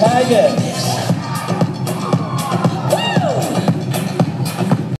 Tiger.